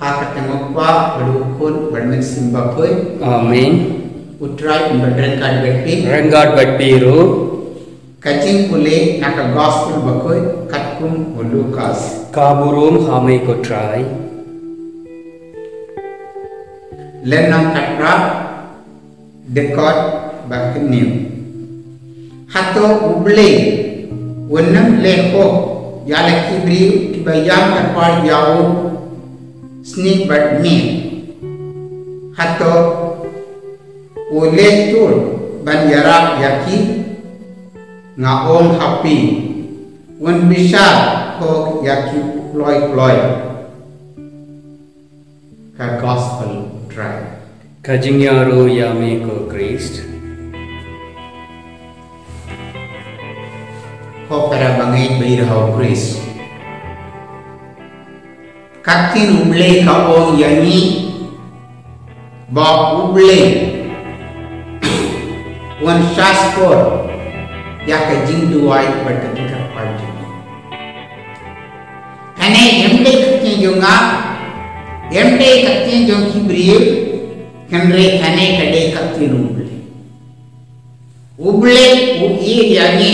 hakatengokwa badukun badmen simbapoi Amin. utrai badren kad betti Rengat Batpiru, kacing kule naka gospel bakoi katkum ulukas Kaburum Hame Kotrai, lenam katra dekot baknim hato uble wenam leho yala kibri kibayam kapar yao sneak but me. Hato ule tur ban yara yaki nga om happy wen bisa ko yaki ploy ploy ka gospel try Kajingyaru Yame Ko Christ, ko para bangay bayrahaw Chris. Katin uble ka o yani ba uble wan shaspor ya ka jinduwai berkati ka parju. Kane emde katin junga emde katin jung kibriye kanre kane kade katin uble. Uble u i yani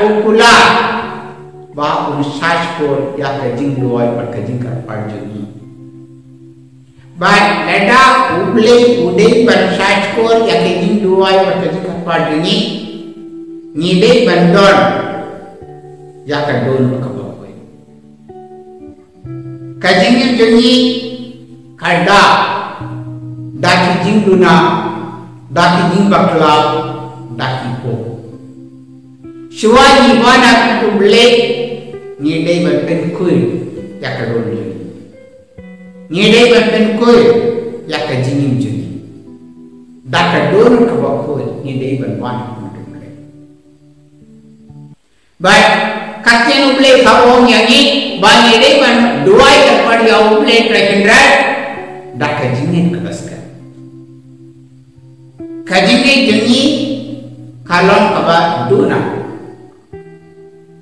ukula ba unsachkor yahre jingloi par kajinka par jingi ba leda uble ude par sachkor yahre jingloi par kajinka par jingi nide bandon yahre don kabakoi kajingi jingi kada daki jingluna daki jingbakla daki ko Shivaji वाना कुटुंबले Needai berpen kuil yaka rolli. Needai berpen kuil yaka jinim juni. Daka donut kaba kuil needai berwan kumatum kare. But katyan ublay kawong yangi ba needai ban duai kapad ya ublay trekendrat daka jinin kabaska. Kajini juni kalong kaba duna.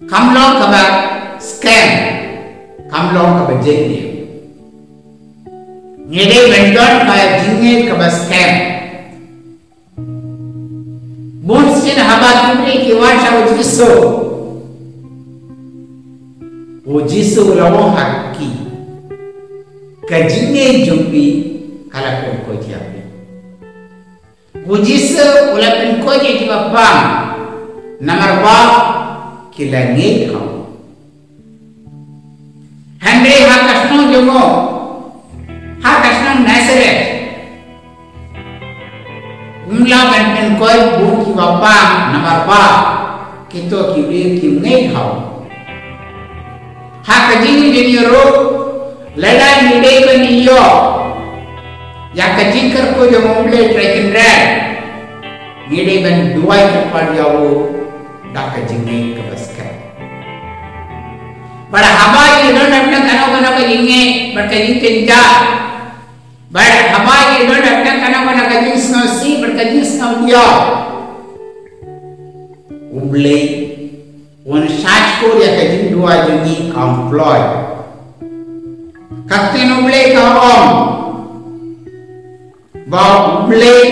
Kamlong kaba kamlong kaba jengnya ngede benton kaya jingnya kaba scam bunsin haba kumri kiwasha ujiso ujiso lawo haki kajinge jumbi kala ko jabi ujiso ula pen ko kasno jongo, ha kasno Nazareth. Umla benten koi bu ki bapa namar ba kito ki bi ki ngai kau. Ha kajing jeni ro lada ni dei ko ni yo. Ya kajing kar ko jongo umle trekin red. Ni ben duai kapal yawo daka jinge kebaska. But Hama, you don't have to kana kana kalinge, but kaling tinta. But Hama, you don't have to kana kana kaling snow see, but kaling snow ya. Ublay, one shach korea kaling dua jungi kamploy. Kakten ublay ka om. Ba ublay,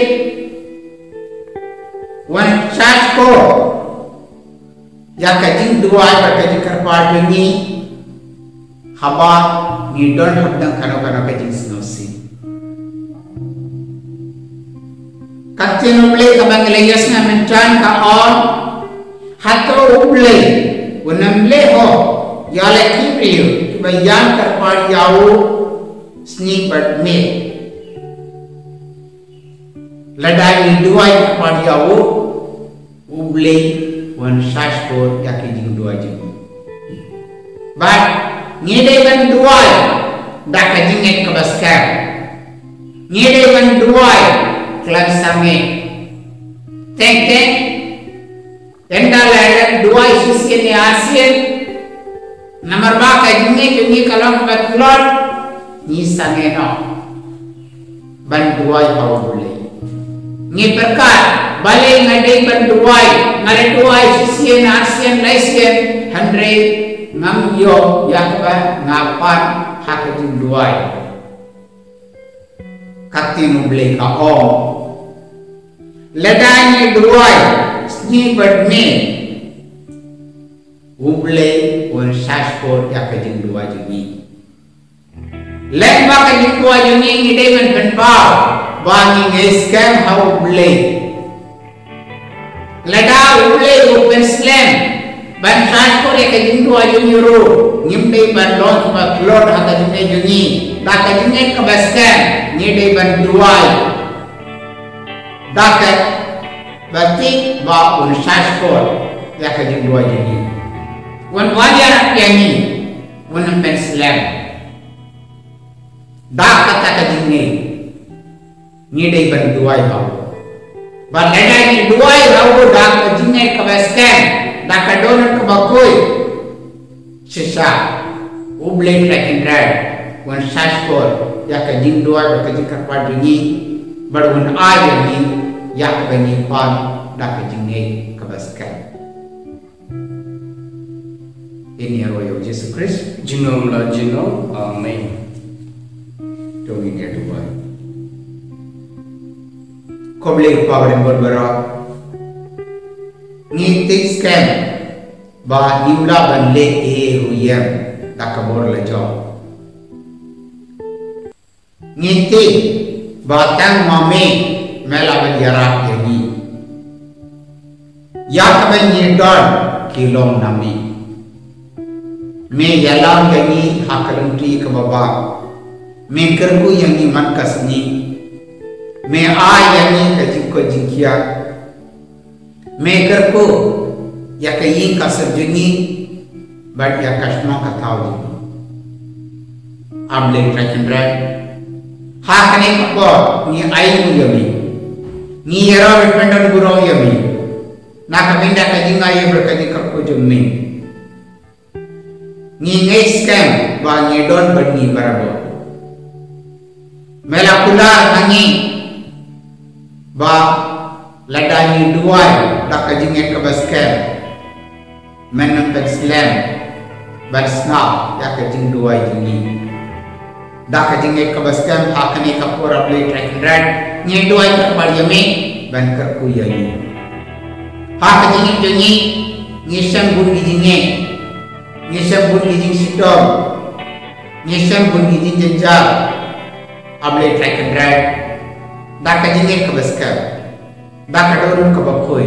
one shach korea. Ya kajing dua ya kajing kerpar jengi haba ni don habdang kano kano kajing snosi kacin uble kabang layas na mencan ka on hato uble unamle ho yale kibriyo kibayan kerpar yawo sneak but me ladai ni dua kerpar yawo uble wan shashkor yaki jing jing. But ngede ban dua daka jinget ke baskar. Ngede ban dua klab sange. Teng teng. Enda lada dua isus ke ni asien. Namar ba ka jinge jungi kalong bat klot ni sange no. Ban dua hau boleh. Ngi perkat balik ngadai ban duai. Ngare duai. Sisien asien laisien hundred ngam yo yakba ngapan hakajing duai. Kakti nuble ka om ledani duai. Sni badne uble on sashkor yakajing duai jungi lemba kajing duai jungi ngide men penpa bangi ngeskem ha uble leda uble open slam ban transport ya kajing dua jung euro nyimpe ban launch ba klot haka junge jungi. Da kajinge ke baskan nyede ban dua da ka batik ba un transport ya kajing dua jungi. Wan wajar yani wan pen slam da kata kajinge nyede ban dua ba ba leda ni dua rau da kajinge ke baskan Nakadonat ke bakoi Sisa Uble tracking rad Wan saskor Ya ka jing dua Ya ka jing karpa dungi Bar wan aja ni Ya ka ni pan Da ka jing ne kabaskan Ini arwah Yesus Kristus Jinom la jinom. Amen. Tungi dia dua Komleng Pawan Bonbara Ngitik scam Ba Iula Ban Le E Huyem Takabor Le Jom Ngitik Ba Tang Mame Mela Ban Yarak Yagi Yak Ban Yidon Kilong Nami Me Yalam Yagi Hakarantri Kababa Me Kerku Yagi Man Kasni मैं आ यानी कजिक को जिकिया मैं कर को या कहीं का सब्जनी बट या कष्टों का था तावजी आप ले ट्रैकिंग हाँ, का को नी आई नु यमी नी येरा विटमेंट अनु गुरो यमी ना कभी ना कभी ना ये ब्रो कभी कर को जम्मी नी ने स्कैम बा नी डोन बट नी बराबर। मेरा कुला नहीं। Ba ladani duai dak kajinge ke baskem menang pen slam snap ya kajing duai jingi dak kajinge ke baskem hakane ka pura play track red nye duai ka par yame ban kar ku yani ha kajinge jingi ngisam bun gijinge ngisam bun gijing sitom ngisam bun gijing jenjar able track red dak kajinge ke baskem bakadorun ka bakoy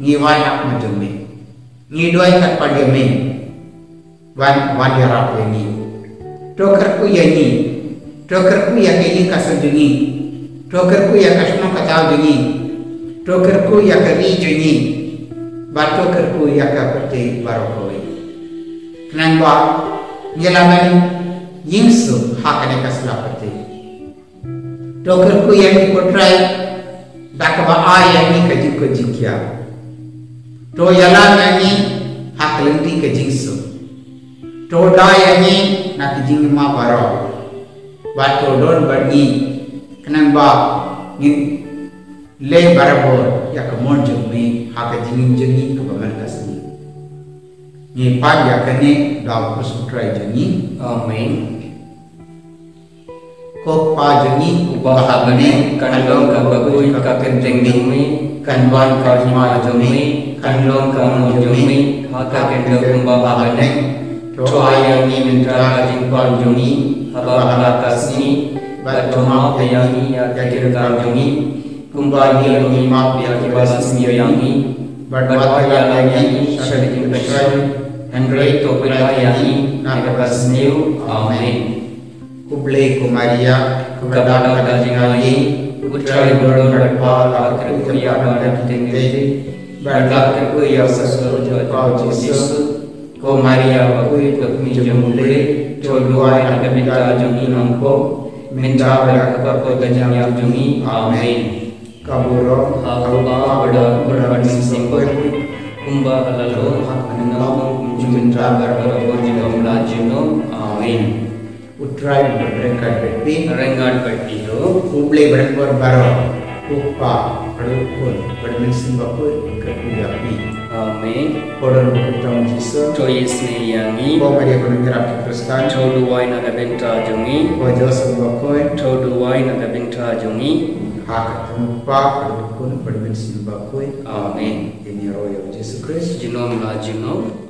ngi wala ma jommi ngi doy kat padiyame wan wan yara ko ni tokar ku yani tokar ku ya kay ka sujuni tokar ku ya kasno ka taw juni tokar ku ya ka ri juni ba tokar ku ya ka pate barokoy knan ba ngelaman yingsu hakane kasla doctor को यानी को ट्राई डाकवा आ यानी कजी कजी किया तो यला यानी हाकलंदी कजी सो तो डा यानी ना कजिंग मा बारो बा तो डोन बड़ी कनंग बा नि ले बरबो या कमोन जो में हाक जिंग जिंग को बगल का सी ये पाप या कने डा को सो ट्राई जनी ko pa jingi Ubahagane kanlong ka bagoy ka kenteng dumi kanwan ka hima jumi. Kanlong ka mo jumi. Haka kenteng kumbahagane Tuaya ni mintra ka jingpal jumi haba kasni Batoma payani ya kakir ka jumi Kumbagi lumi ma pia kibasas miyami Badwaya lagi syadikin peshay Andre to pilayani nagakas niu Amen कुबले कुमारिया कबाड़ा कजिनाई उचाई बड़ो रटपाल आकर कुया बाड़ा कितेंगे बड़का के कुया ससुर जो पाव जीसस कुमारिया वकुई कपनी जमुले जो लुआई नगमिता जुगी नंको मिंदा बड़का को गजनिया जुगी आमीन। कबूरो अल्लाह बड़ा बड़ा सिंपल कुंबा हललो नंगो जुमिंदा बड़का को जिनो आमीन। ಉತ್ತರಾಯಿ ಭದ್ರಕಾಯಿ ಪಟ್ಟಿ ರಂಗಾಡ್ ಪಟ್ಟಿಯು ಹುಬ್ಳಿ ಬೆಳಕೋರ್ ಬರೋ ತುಪ್ಪ ಅಡುಕೋನ್ ಬಡಮೆಣಸಿನ ಬಪ್ಪು ಕಟ್ಟಿಗಪ್ಪಿ Amém. Orando por tão disso. Joyes Neyani. Bom Maria Bonitera Pakistan. Todo wai na gabenta jungi. Bom Deus Bakoi. Todo wai na gabenta jungi. Hakatum pa kun permin silbakoi. Amém. Em nome de Jesus Cristo. De nome lá de novo.